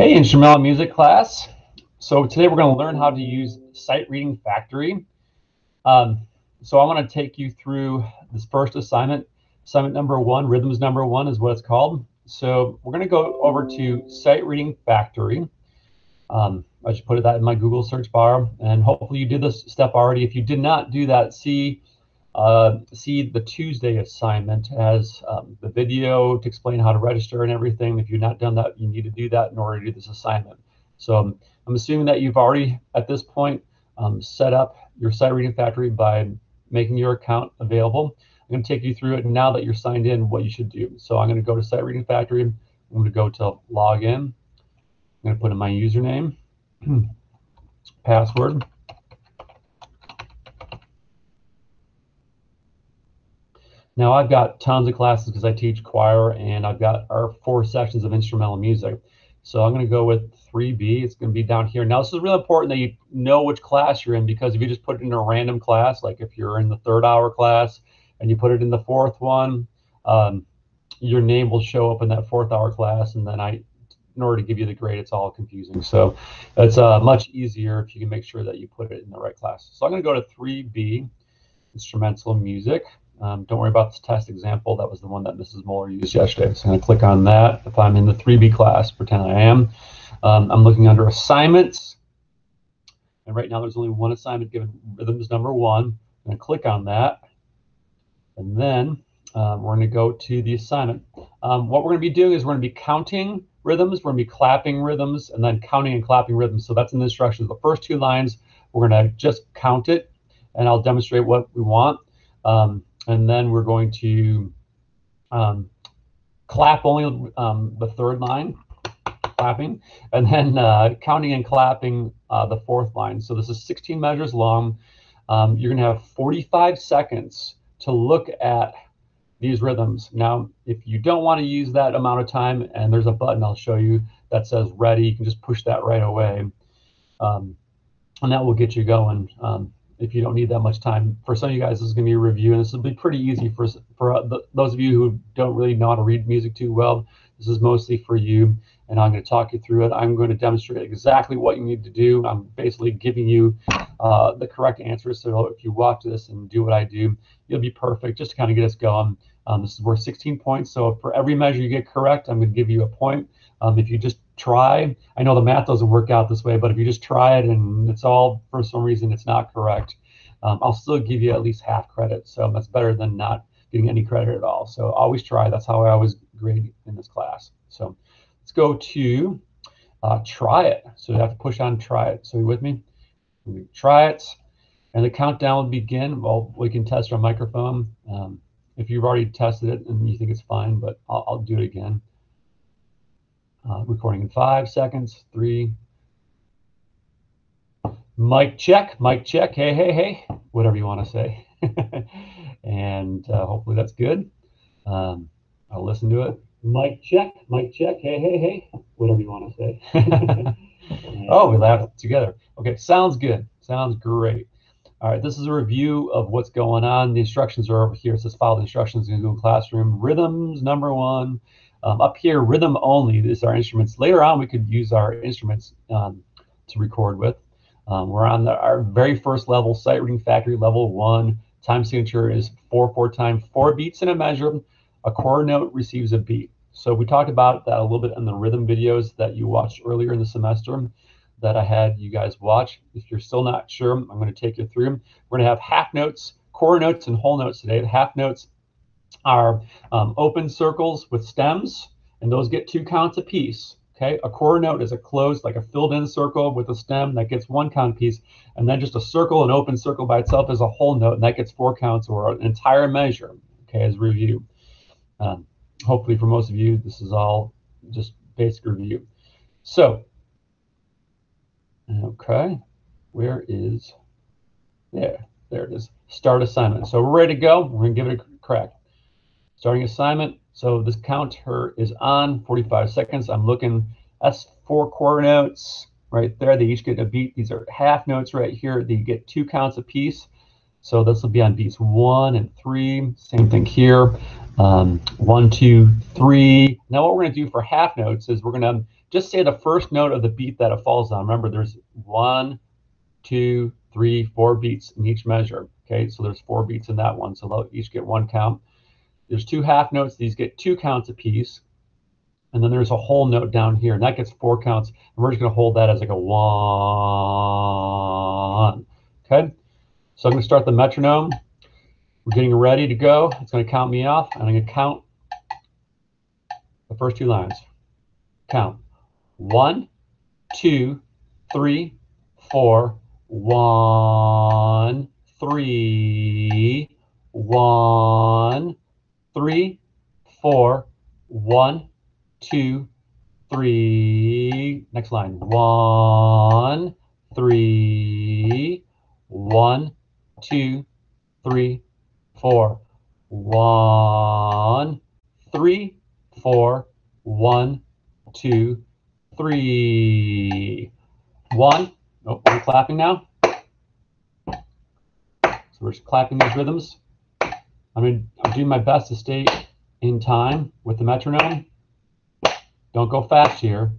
Hey, instrumental music class. So today we're going to learn how to use Sight Reading Factory. Um, so I want to take you through this first assignment. Assignment number one, rhythms number one is what it's called. So we're going to go over to Sight Reading Factory. Um, I just put that in my Google search bar, and hopefully you did this step already. If you did not do that, see uh, see the Tuesday assignment as um, the video to explain how to register and everything. If you've not done that, you need to do that in order to do this assignment. So um, I'm assuming that you've already, at this point, um, set up your Sight Reading Factory by making your account available. I'm going to take you through it now that you're signed in, what you should do. So I'm going to go to Sight Reading Factory. I'm going to go to Login. I'm going to put in my username, password. Now I've got tons of classes because I teach choir and I've got our four sections of instrumental music. So I'm going to go with 3B. It's going to be down here. Now this is really important that you know which class you're in because if you just put it in a random class, like if you're in the third hour class and you put it in the fourth one, um, your name will show up in that fourth hour class and then I in order to give you the grade, it's all confusing. So it's uh, much easier if you can make sure that you put it in the right class. So I'm going to go to 3B, instrumental music. Um, don't worry about this test example. That was the one that Mrs. Muller used yesterday. So I'm going to click on that. If I'm in the 3B class, pretend I am. Um, I'm looking under assignments. And right now there's only one assignment given rhythms number one. I'm going to click on that. And then um, we're going to go to the assignment. Um, what we're going to be doing is we're going to be counting rhythms. We're going to be clapping rhythms and then counting and clapping rhythms. So that's in the instructions. The first two lines, we're going to just count it and I'll demonstrate what we want. Um, and then we're going to um, clap only um, the third line, clapping, and then uh, counting and clapping uh, the fourth line. So this is 16 measures long. Um, you're going to have 45 seconds to look at these rhythms. Now, if you don't want to use that amount of time, and there's a button I'll show you that says ready, you can just push that right away. Um, and that will get you going. If you don't need that much time. For some of you guys, this is going to be a review, and this will be pretty easy for for uh, the, those of you who don't really know how to read music too well. This is mostly for you, and I'm going to talk you through it. I'm going to demonstrate exactly what you need to do. I'm basically giving you uh, the correct answers. So if you watch this and do what I do, you'll be perfect. Just to kind of get us going. Um, this is worth 16 points. So for every measure you get correct, I'm going to give you a point. Um, if you just try, I know the math doesn't work out this way, but if you just try it and it's all for some reason it's not correct, um, I'll still give you at least half credit. So that's better than not getting any credit at all. So always try. That's how I always grade in this class. So let's go to uh, try it. So you have to push on try it. So you with me? We try it. And the countdown will begin. Well, we can test our microphone. Um, if you've already tested it and you think it's fine, but I'll, I'll do it again. Uh, recording in five seconds, three. Mic check, mic check. Hey, hey, hey, whatever you want to say. and uh, hopefully that's good. Um, I'll listen to it. Mic check, mic check. Hey, hey, hey, whatever you want to say. oh, we laughed together. Okay, sounds good. Sounds great. All right, this is a review of what's going on. The instructions are over here. It says follow the instructions in Google Classroom. Rhythms, number one. Um, up here, rhythm only is our instruments. Later on, we could use our instruments um, to record with. Um, we're on the, our very first level, sight reading factory level one. Time signature is 4-4 time, four beats in a measure. A quarter note receives a beat. So we talked about that a little bit in the rhythm videos that you watched earlier in the semester that I had you guys watch. If you're still not sure, I'm going to take you through them. We're going to have half notes, quarter notes, and whole notes today. The half notes are um, open circles with stems, and those get two counts apiece. Okay, a quarter note is a closed, like a filled in circle with a stem that gets one count piece, and then just a circle, an open circle by itself is a whole note, and that gets four counts or an entire measure. Okay, as review. Um, hopefully, for most of you, this is all just basic review. So, okay, where is there? There it is. Start assignment. So we're ready to go. We're gonna give it a crack. Starting assignment. So this counter is on 45 seconds. I'm looking, that's four quarter notes right there. They each get a beat. These are half notes right here. They get two counts a piece. So this will be on beats one and three. Same thing here. Um, one, two, three. Now what we're going to do for half notes is we're going to just say the first note of the beat that it falls on. Remember, there's one, two, three, four beats in each measure. Okay, so there's four beats in that one, so they'll each get one count. There's two half notes, these get two counts apiece. And then there's a whole note down here, and that gets four counts. And we're just going to hold that as like a one. Okay, so I'm going to start the metronome. We're getting ready to go. It's going to count me off, and I'm going to count the first two lines. Count one, two, three, four, one, three, one, three, four, one, two, three. Next line. One, three, one, two, three, four. One, three, four, one, two, three. One. Oh, we're clapping now. So we're just clapping these rhythms. I'm going to do my best to stay in time with the metronome. Don't go fast here.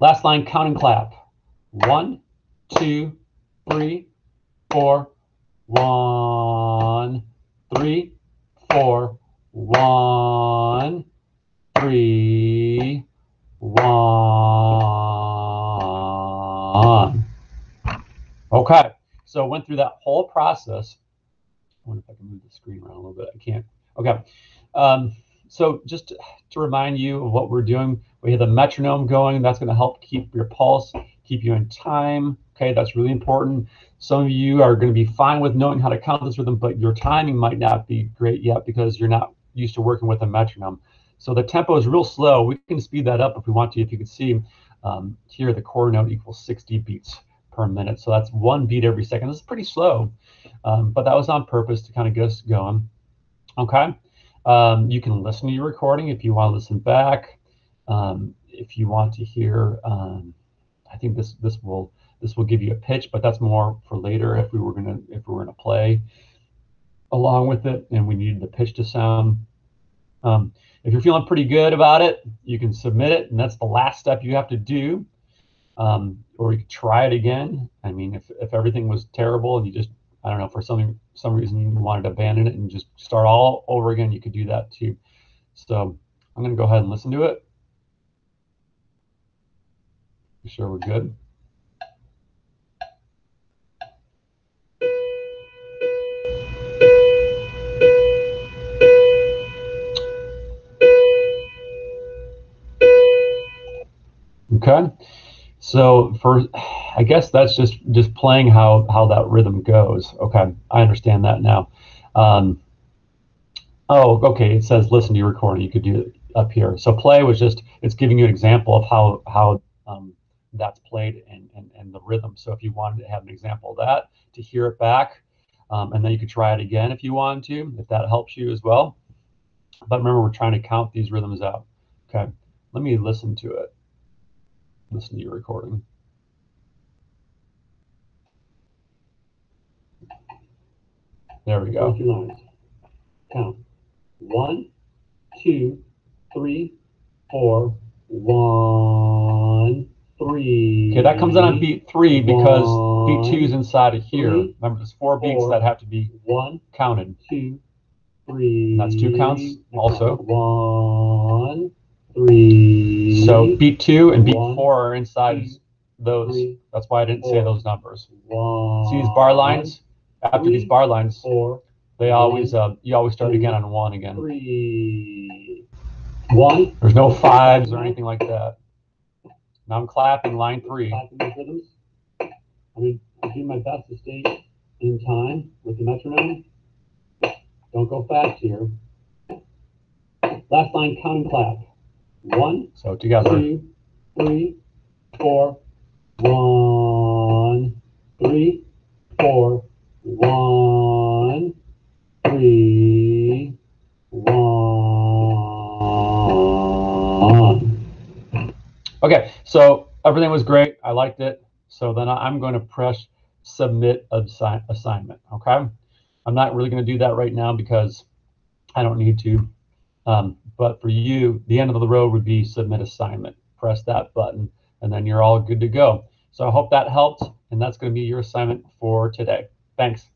Last line, count and clap. One, two, three, four, one, three, four, one, three, one. Okay, so went through that whole process. I wonder if I can move the screen around a little bit. I can't. Okay. Um, so just to remind you of what we're doing, we have the metronome going. That's going to help keep your pulse, keep you in time. Okay, that's really important. Some of you are going to be fine with knowing how to count this rhythm, but your timing might not be great yet because you're not used to working with a metronome. So the tempo is real slow. We can speed that up if we want to. If you can see um, here, the quarter note equals 60 beats per minute. So that's one beat every second. Is pretty slow, um, but that was on purpose to kind of get us going. Okay. Um, you can listen to your recording if you want to listen back. Um, if you want to hear, um, I think this this will this will give you a pitch, but that's more for later if we were gonna if we were gonna play along with it and we needed the pitch to sound. Um, if you're feeling pretty good about it, you can submit it, and that's the last step you have to do. Um, or you could try it again. I mean, if if everything was terrible and you just I don't know, for some some reason you wanted to abandon it and just start all over again, you could do that too. So I'm going to go ahead and listen to it. Be sure we're good. Okay. So for, I guess that's just just playing how how that rhythm goes. Okay, I understand that now. Um, oh, okay. It says listen to your recording. You could do it up here. So play was just it's giving you an example of how how um, that's played and, and and the rhythm. So if you wanted to have an example of that to hear it back, um, and then you could try it again if you wanted to, if that helps you as well. But remember, we're trying to count these rhythms out. Okay, let me listen to it listen to your recording. There we go. Count. One, two, three, four, one, three. Okay, that comes in on beat three because One, beat two is inside of here. three, Remember, there's four beats that have to be One, counted. two, three. That's two counts also. One. So beat two and beat four are inside those. That's why I didn't say those numbers. See these bar lines? After these bar lines, they always uh, you always start again on one again. three. One. There's no fives or anything like that. Now I'm clapping line three. Clapping these rhythms. I mean, I do my best to stay in time with the metronome. Don't go fast here. Last line, count and clap. One, So together. two, three, four. One, three, four. One, three, one. Okay, so everything was great. I liked it. So then I'm going to press submit assi- assignment. Okay, I'm not really going to do that right now because I don't need to. Um, but for you, the end of the road would be submit assignment. Press that button, and then you're all good to go. So I hope that helped, and that's going to be your assignment for today. Thanks.